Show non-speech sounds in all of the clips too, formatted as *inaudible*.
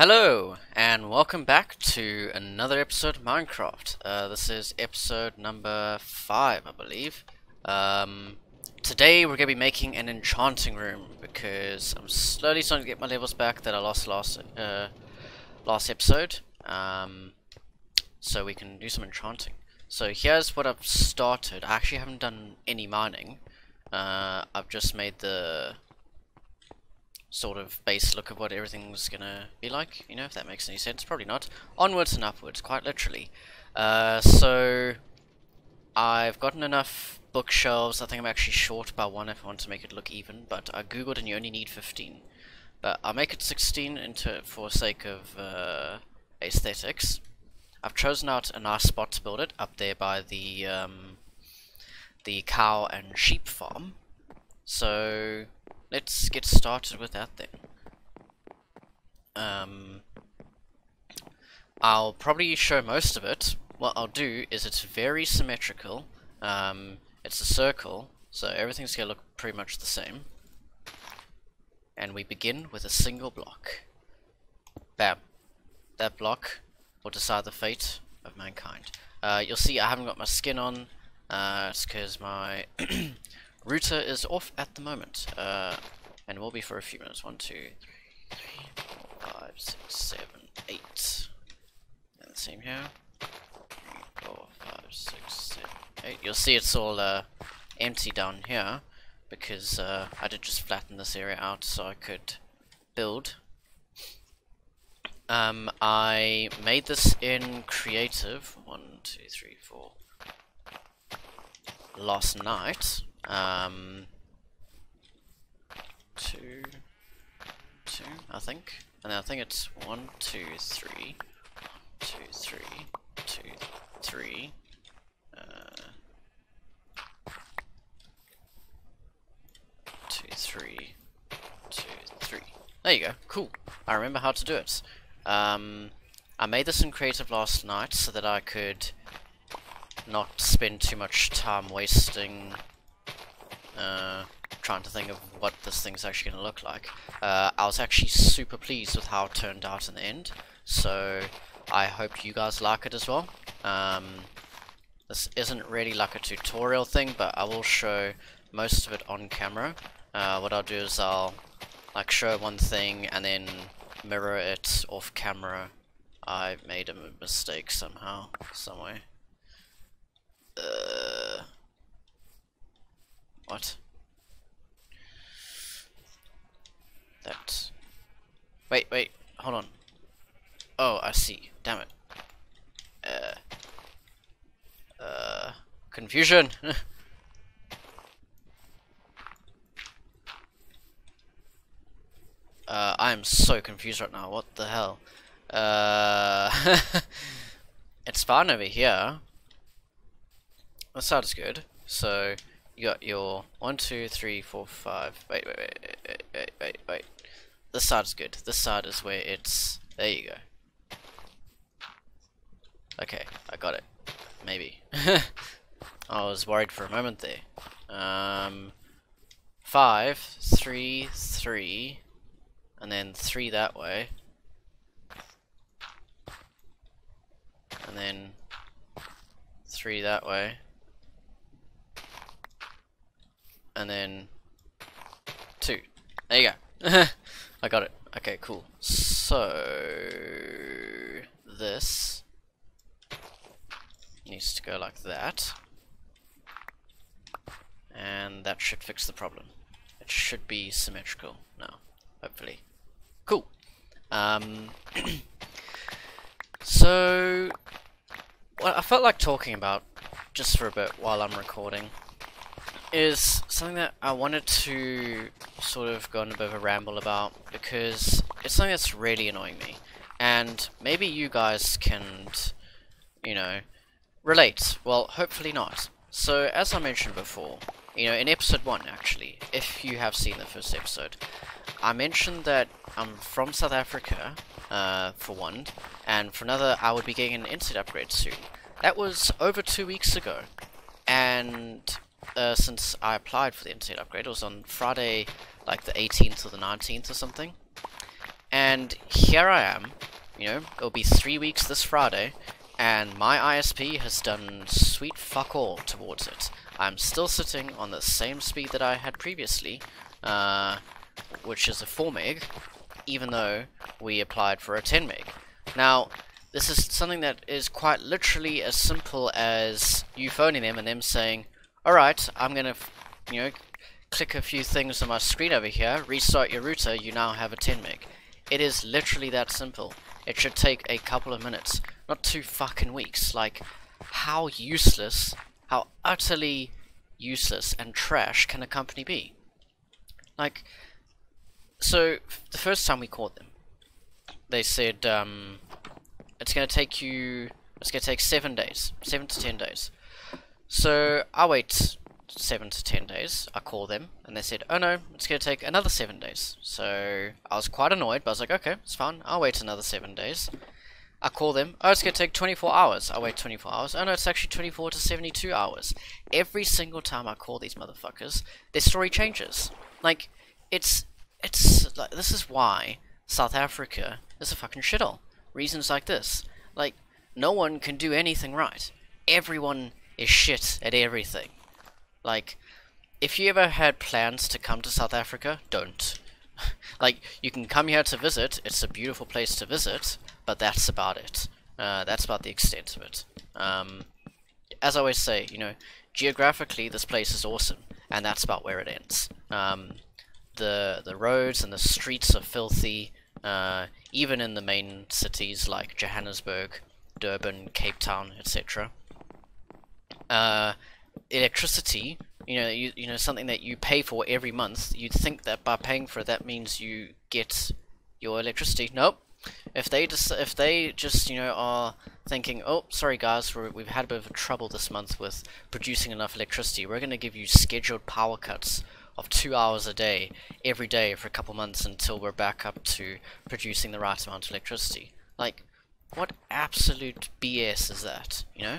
Hello, and welcome back to another episode of Minecraft. Uh, this is episode number 5, I believe. Um, today we're going to be making an enchanting room, because I'm slowly starting to get my levels back that I lost last, uh, last episode. Um, so we can do some enchanting. So here's what I've started. I actually haven't done any mining. Uh, I've just made the sort of base look of what everything's gonna be like, you know, if that makes any sense. Probably not. Onwards and upwards, quite literally. Uh, so, I've gotten enough bookshelves. I think I'm actually short by one if I want to make it look even, but I googled and you only need 15. But I'll make it 16 into for sake of uh, aesthetics. I've chosen out a nice spot to build it, up there by the, um, the cow and sheep farm. So, let's get started with that then. Um, I'll probably show most of it. What I'll do is it's very symmetrical. Um, it's a circle, so everything's going to look pretty much the same. And we begin with a single block. Bam. That block will decide the fate of mankind. Uh, you'll see I haven't got my skin on. Uh, it's because my *clears throat* router is off at the moment. Uh, and will be for a few minutes. One, two, three, four, five, six, seven, eight. And the same here. Three, four, five, six, seven, eight. You'll see it's all uh, empty down here because uh, I did just flatten this area out so I could build. Um, I made this in creative. One, two, three, four. Last night. Um, two, two, I think. And I think it's one, two, three, two, three, two, three. Uh, two, three, two, three. There you go. Cool. I remember how to do it. Um, I made this in creative last night so that I could not spend too much time wasting uh, trying to think of what this thing's actually going to look like. Uh, I was actually super pleased with how it turned out in the end, so I hope you guys like it as well. Um, this isn't really like a tutorial thing, but I will show most of it on camera. Uh, what I'll do is I'll like show one thing and then mirror it off camera. I made a mistake somehow, somewhere. Uh, what? That. Wait, wait, hold on. Oh, I see. Damn it. Uh. Uh. Confusion! *laughs* uh, I am so confused right now. What the hell? Uh. *laughs* it's fine over here. That sounds good. So, you got your one, two, three, four, five. Wait, wait, wait, wait, wait, wait, wait. This side's good. This side is where it's. There you go. Okay, I got it. Maybe. *laughs* I was worried for a moment there. Um, five, three, three, and then three that way, and then three that way. And then two. There you go. *laughs* I got it. Okay, cool. So this needs to go like that. And that should fix the problem. It should be symmetrical now, hopefully. Cool. Um, *clears throat* so, what I felt like talking about, just for a bit while I'm recording, is something that I wanted to sort of go on a bit of a ramble about because it's something that's really annoying me. And maybe you guys can, you know, relate. Well, hopefully not. So, as I mentioned before, you know, in episode 1 actually, if you have seen the first episode, I mentioned that I'm from South Africa, uh, for one, and for another, I would be getting an internet upgrade soon. That was over two weeks ago, and uh, since I applied for the internet upgrade. It was on Friday, like the 18th or the 19th or something. And here I am, you know, it'll be three weeks this Friday, and my ISP has done sweet fuck all towards it. I'm still sitting on the same speed that I had previously, uh, which is a 4 meg, even though we applied for a 10 meg. Now, this is something that is quite literally as simple as you phoning them and them saying, alright, I'm gonna, you know, click a few things on my screen over here, restart your router, you now have a 10 meg. It is literally that simple. It should take a couple of minutes, not two fucking weeks. Like, how useless, how utterly useless and trash can a company be? Like, so, the first time we called them, they said, um, it's to take you, it's to take seven days, seven to ten days. So, I wait seven to ten days. I call them, and they said, oh no, it's going to take another seven days. So, I was quite annoyed, but I was like, okay, it's fine, I'll wait another seven days. I call them, oh, it's going to take 24 hours. I wait 24 hours. Oh no, it's actually 24 to 72 hours. Every single time I call these motherfuckers, their story changes. Like, it's, it's, like, this is why South Africa is a fucking shithole reasons like this. Like, no one can do anything right. Everyone is shit at everything. Like, if you ever had plans to come to South Africa, don't. *laughs* like, you can come here to visit, it's a beautiful place to visit, but that's about it. Uh, that's about the extent of it. Um, as I always say, you know, geographically this place is awesome, and that's about where it ends. Um, the the roads and the streets are filthy. Uh, even in the main cities like Johannesburg, Durban, Cape Town, etc. Uh, electricity, you know, you, you know something that you pay for every month. You'd think that by paying for it, that means you get your electricity. Nope. If they just if they just you know are thinking, oh, sorry guys, we have had a bit of trouble this month with producing enough electricity. We're going to give you scheduled power cuts of two hours a day, every day for a couple months until we're back up to producing the right amount of electricity. Like, what absolute BS is that, you know?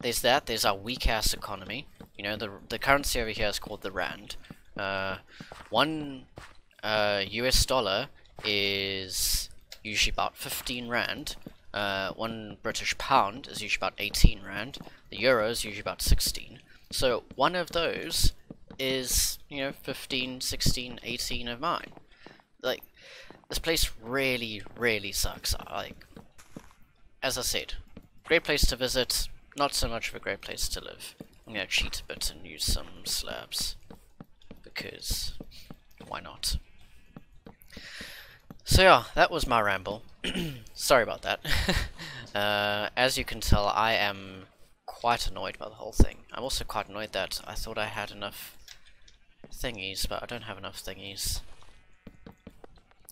There's that, there's our weak-ass economy. You know, the, the currency over here is called the Rand. Uh, one uh, US dollar is usually about 15 Rand. Uh, one British pound is usually about 18 Rand. The euro is usually about 16. So one of those is, you know, 15, 16, 18 of mine. Like, this place really, really sucks. Like, as I said, great place to visit, not so much of a great place to live. I'm gonna cheat a bit and use some slabs. Because, why not? So yeah, that was my ramble. *clears throat* Sorry about that. *laughs* uh, as you can tell, I am quite annoyed by the whole thing. I'm also quite annoyed that I thought I had enough thingies, but I don't have enough thingies.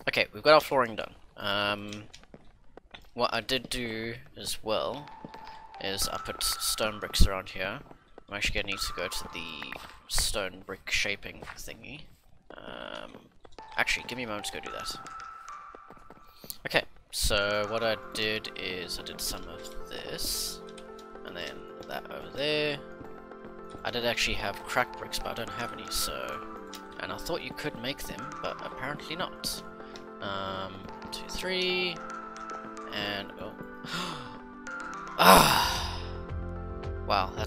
Okay, we've got our flooring done. Um, what I did do as well is I put stone bricks around here. I'm actually going to need to go to the stone brick shaping thingy. Um, actually, give me a moment to go do that. Okay, so what I did is I did some of this, and then that over there, I did actually have crack bricks, but I don't have any, so... And I thought you could make them, but apparently not. Um, two, three... And... Oh... *gasps* ah!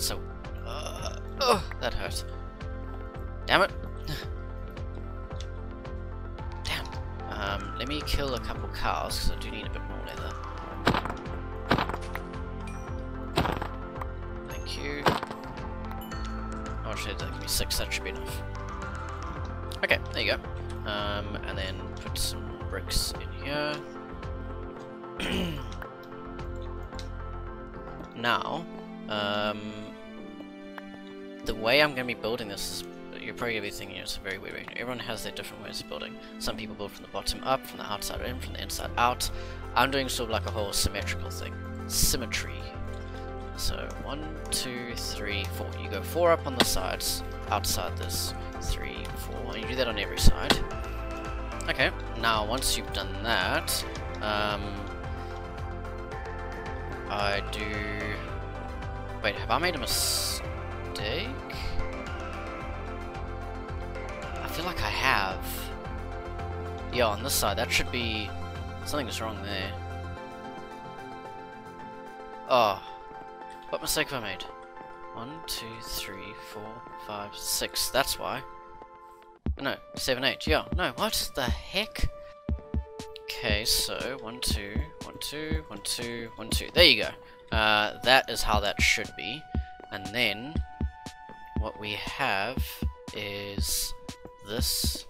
That's a... Uh, oh, that hurt. Damn it! Damn. Um, let me kill a couple cows, because I do need a bit more leather. Thank you. Actually, that six, that should be enough. Okay, there you go. Um, and then put some bricks in here. *clears throat* now, um, the way I'm going to be building this is, you're probably going to be thinking it's a very weird way. Everyone has their different ways of building. Some people build from the bottom up, from the outside in, from the inside out. I'm doing sort of like a whole symmetrical thing. Symmetry so one, two, three, four. You go four up on the sides, outside this. Three, four. And you do that on every side. Okay, now once you've done that, um, I do... Wait, have I made a mistake? I feel like I have. Yeah, on this side, that should be... Something's wrong there. Oh. What mistake have I made? One, two, three, four, five, six. That's why. No, seven, eight. Yeah, no, what the heck? Okay, so one, two, one, two, one, two, one, two. There you go. Uh, that is how that should be. And then what we have is this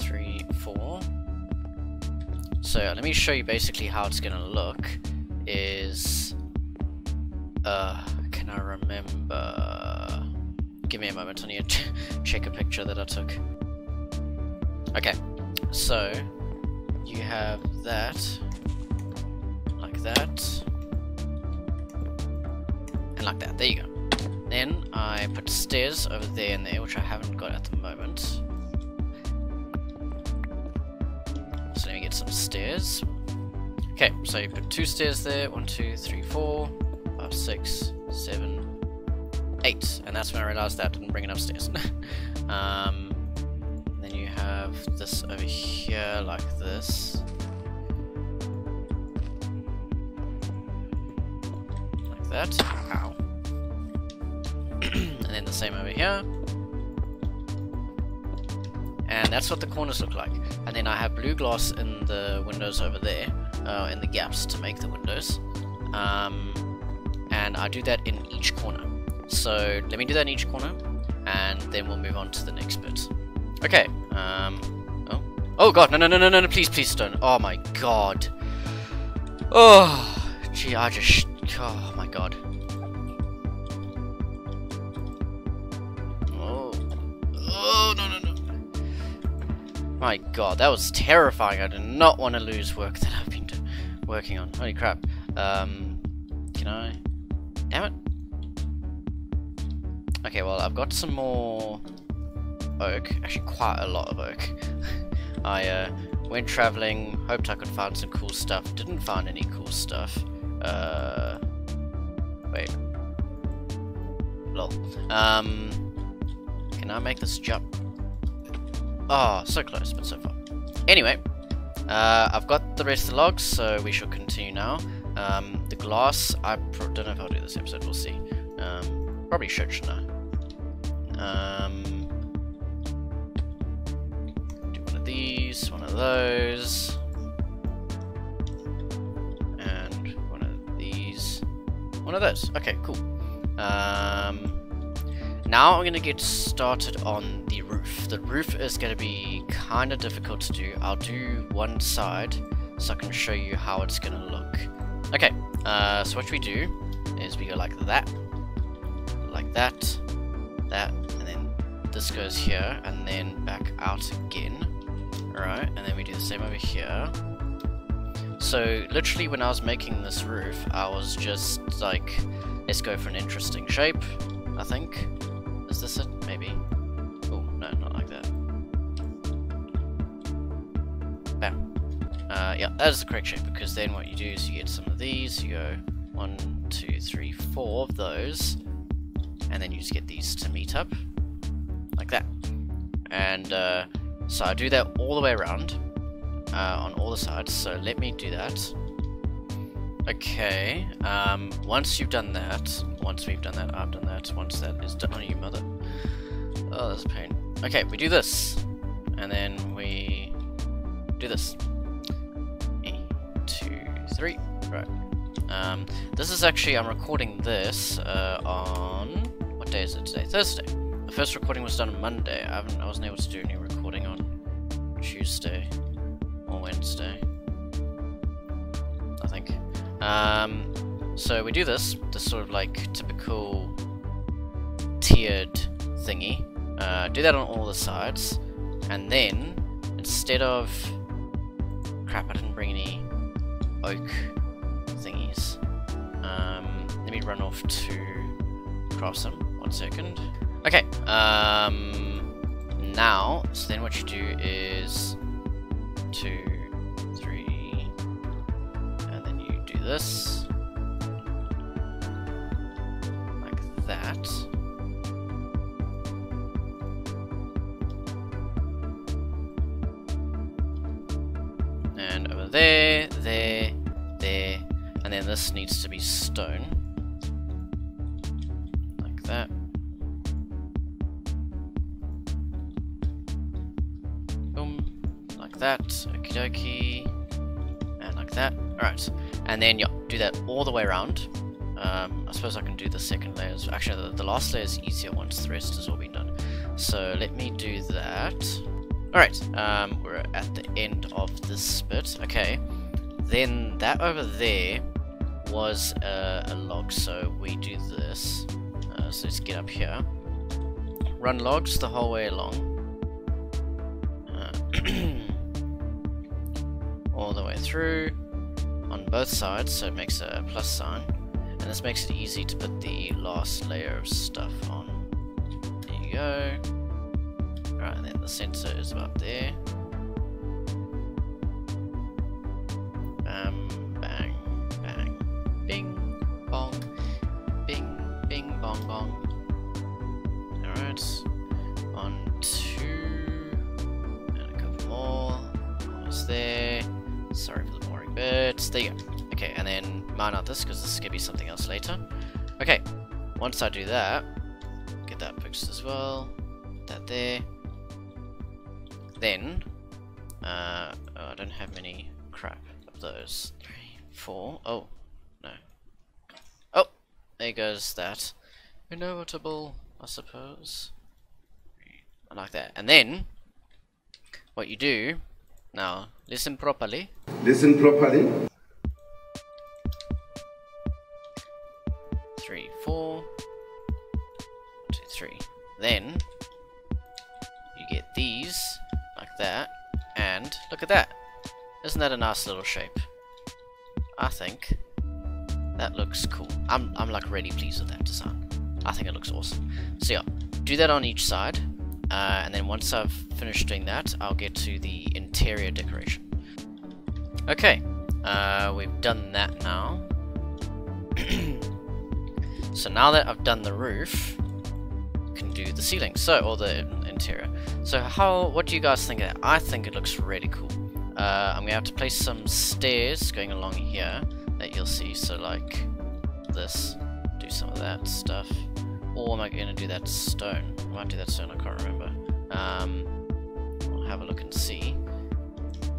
three, four. So let me show you basically how it's gonna look. Is uh, can I remember? Give me a moment. I need to *laughs* check a picture that I took. Okay, so you have that, like that, and like that. There you go. Then I put stairs over there and there, which I haven't got at the moment. So let me get some stairs. Okay, so you put two stairs there. One, two, three, four, five, six, seven, eight. And that's when I realized that didn't bring it upstairs. *laughs* um, then you have this over here like this. Like that. Ow. Same over here. And that's what the corners look like. And then I have blue glass in the windows over there, uh, in the gaps to make the windows. Um, and I do that in each corner. So let me do that in each corner, and then we'll move on to the next bit. Okay. Um, oh, oh god, no, no, no, no, no, please, please don't. Oh my god. Oh, gee, I just, oh my god. My god, that was terrifying. I do not want to lose work that I've been working on. Holy crap. Um, can I? Damn it. Okay, well, I've got some more oak. Actually, quite a lot of oak. *laughs* I uh, went traveling, hoped I could find some cool stuff. Didn't find any cool stuff. Uh, wait. Lol. Um, I make this jump? Oh, so close, but so far. Anyway, uh, I've got the rest of the logs, so we shall continue now. Um, the glass, I don't know if I'll do this episode, we'll see. Um, probably should, shouldn't I? Um, do one of these, one of those. And one of these. One of those. Okay, cool. Um, now I'm going to get started on the roof. The roof is going to be kind of difficult to do. I'll do one side so I can show you how it's going to look. Okay, uh, so what we do is we go like that, like that, that, and then this goes here, and then back out again. Alright, and then we do the same over here. So literally when I was making this roof, I was just like, let's go for an interesting shape, I think. Is this it? Maybe. Oh, no, not like that. Bam. Uh, yeah, that is the correct shape, because then what you do is you get some of these, you go one, two, three, four of those, and then you just get these to meet up, like that. And, uh, so I do that all the way around, uh, on all the sides, so let me do that. Okay, um, once you've done that, once we've done that, I've done that, once that is done, on you mother. Oh, that's a pain. Okay, we do this, and then we do this. two, three, right. Um, this is actually, I'm recording this, uh, on, what day is it today? Thursday. The first recording was done on Monday, I haven't, I wasn't able to do any recording on Tuesday, or Wednesday. Um, so we do this, this sort of like typical tiered thingy. Uh, do that on all the sides, and then instead of crap, I didn't bring any oak thingies. Um, let me run off to craft some. One second. Okay. Um, now, so then what you do is two, this. Like that. And over there, there, there, and then this needs to be stone. Like that. Boom. Like that. Okie dokie. And like that. Alright. And then, yeah, do that all the way around. Um, I suppose I can do the second layer. Actually, the, the last layer is easier once the rest has all been done. So let me do that. Alright, um, we're at the end of this bit. Okay, then that over there was uh, a log, so we do this. Uh, so let's get up here. Run logs the whole way along. Uh, *clears throat* all the way through on both sides, so it makes a plus sign. And this makes it easy to put the last layer of stuff on. There you go. Alright, and then the sensor is about there. Bam, bang, bang, bing, bong, bing, bing, bong, bong. Alright, on two, and a couple more. Almost there. Sorry for the bits. There you go. Okay, and then mine out this because this is going to be something else later. Okay, once I do that, get that fixed as well. Put that there. Then, uh, oh, I don't have many crap of those. Three, four. Oh, no. Oh, there goes that. Inevitable, I suppose. I like that. And then, what you do, now, listen properly. Listen properly. Three, four. Two, three. Then, you get these like that, and look at that. Isn't that a nice little shape? I think that looks cool. I'm, I'm like really pleased with that design. I think it looks awesome. So yeah, do that on each side, uh, and then once I've finished doing that, I'll get to the interior decoration. Okay, uh, we've done that now. *clears throat* so now that I've done the roof, I can do the ceiling. So, or the interior. So how, what do you guys think of that? I think it looks really cool. Uh, I'm gonna have to place some stairs going along here that you'll see. So like this, do some of that stuff. Or am I gonna do that stone? I might do that stone, I can't remember. Um, will have a look and see.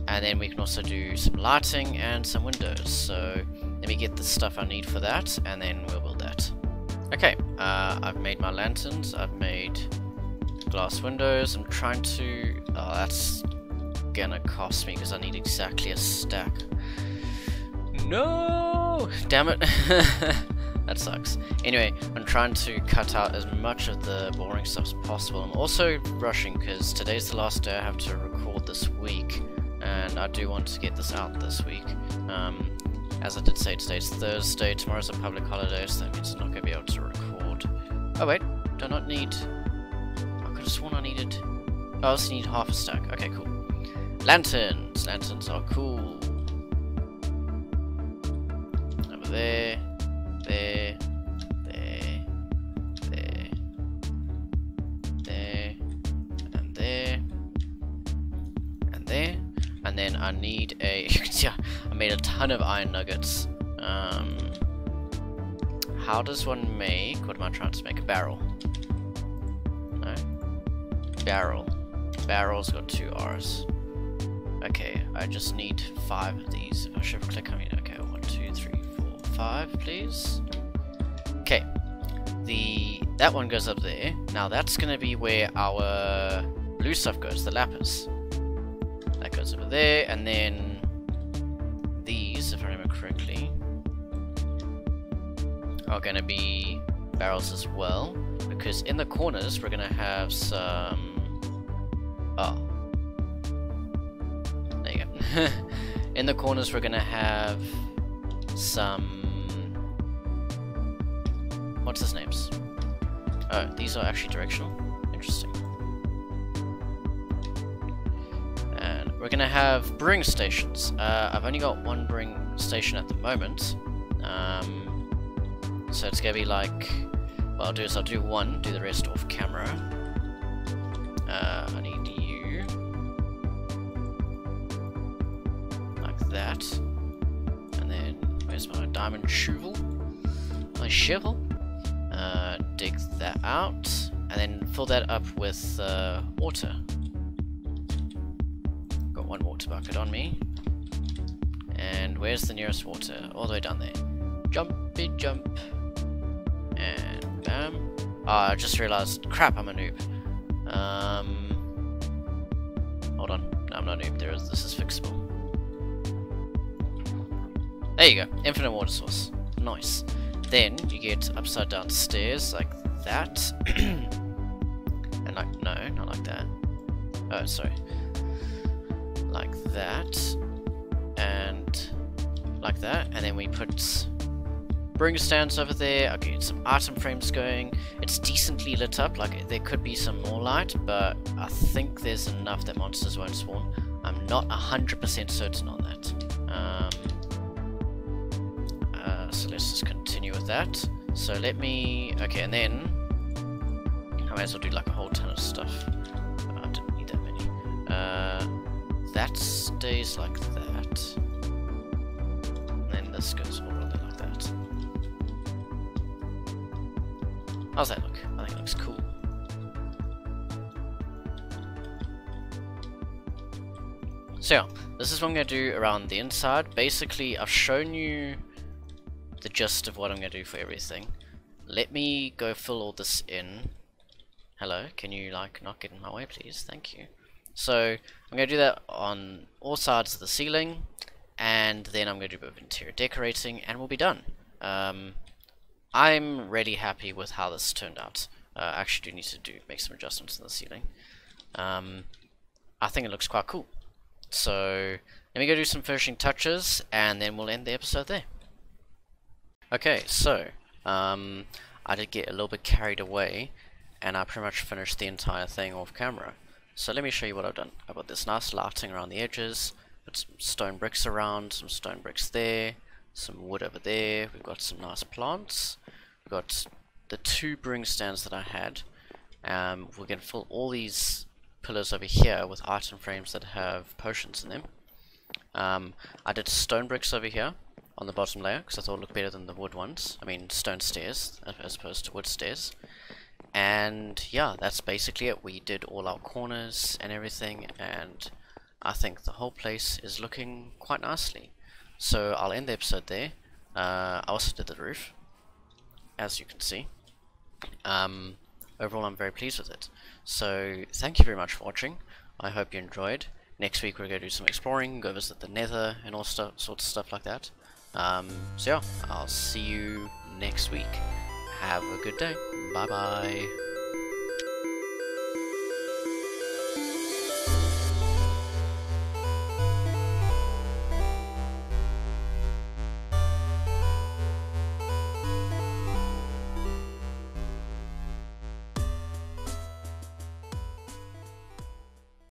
And then we can also do some lighting and some windows. So let me get the stuff I need for that, and then we'll build that. Okay, uh, I've made my lanterns, I've made glass windows. I'm trying to... Oh, that's gonna cost me because I need exactly a stack. No! Damn it. *laughs* that sucks. Anyway, I'm trying to cut out as much of the boring stuff as possible. I'm also rushing because today's the last day I have to record this week. And I do want to get this out this week. Um, as I did say, today's Thursday, tomorrow's a public holiday, so that means I'm not going to be able to record. Oh wait, do I not need I could have sworn I needed... I also need half a stack. Okay, cool. Lanterns! Lanterns are cool. Over. There. I need a... *laughs* yeah, I made a ton of iron nuggets. Um, how does one make... What am I trying to make? A barrel barrel. Barrel's got two R's. Okay, I just need five of these. I should click, I mean, okay, one, two, three, four, five, please. Okay, the that one goes up there. Now that's gonna be where our blue stuff goes, the lapis. Goes over there, and then these, if I remember correctly, are gonna be barrels as well because in the corners we're gonna have some Oh. There you go. *laughs* In the corners we're gonna have some... What's his names? Oh, these are actually directional? Interesting. We're gonna have brewing stations. Uh, I've only got one brewing station at the moment. Um, so it's gonna be like... What I'll do is I'll do one, do the rest off camera. Uh, I need you. Like that. And then, where's my diamond shovel? My shovel. Uh, dig that out, and then fill that up with uh, water. One water bucket on me. And where's the nearest water? All the way down there. Jumpy jump. And bam. Ah, oh, I just realized. Crap, I'm a noob. Um, hold on. No, I'm not noob. There is, this is fixable. There you go. Infinite water source. Nice. Then you get upside down stairs like that. *clears throat* and like, no, not like that. Oh, sorry. Like that. And like that. And then we put brewing stands over there. Okay, some item frames going. It's decently lit up. Like there could be some more light, but I think there's enough that monsters won't spawn. I'm not 100% certain on that. Um, uh, so let's just continue with that. So let me... Okay, and then... I might as well do like a whole ton of stuff. I didn't need that many. Uh, that stays like that. And then this goes all over like that. How's that look? I think it looks cool. So yeah, this is what I'm going to do around the inside. Basically, I've shown you the gist of what I'm going to do for everything. Let me go fill all this in. Hello, can you like not get in my way please? Thank you. So I'm going to do that on all sides of the ceiling and then I'm going to do a bit of interior decorating and we'll be done. Um, I'm really happy with how this turned out. Uh, I actually do need to do make some adjustments in the ceiling. Um, I think it looks quite cool. So let me go do some finishing touches and then we'll end the episode there. Okay, so um, I did get a little bit carried away and I pretty much finished the entire thing off camera. So let me show you what I've done. I've got this nice lighting around the edges, put some stone bricks around, some stone bricks there, some wood over there, we've got some nice plants, we've got the two brewing stands that I had, um, we're going to fill all these pillars over here with item frames that have potions in them. Um, I did stone bricks over here on the bottom layer because I thought it looked better than the wood ones, I mean stone stairs as opposed to wood stairs. And yeah, that's basically it. We did all our corners and everything and I think the whole place is looking quite nicely. So I'll end the episode there. Uh, I also did the roof, as you can see. Um, overall, I'm very pleased with it. So thank you very much for watching. I hope you enjoyed. Next week we're going to do some exploring, go visit the nether and all sorts of stuff like that. Um, so yeah, I'll see you next week. Have a good day. 拜拜。